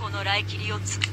この来切りをつく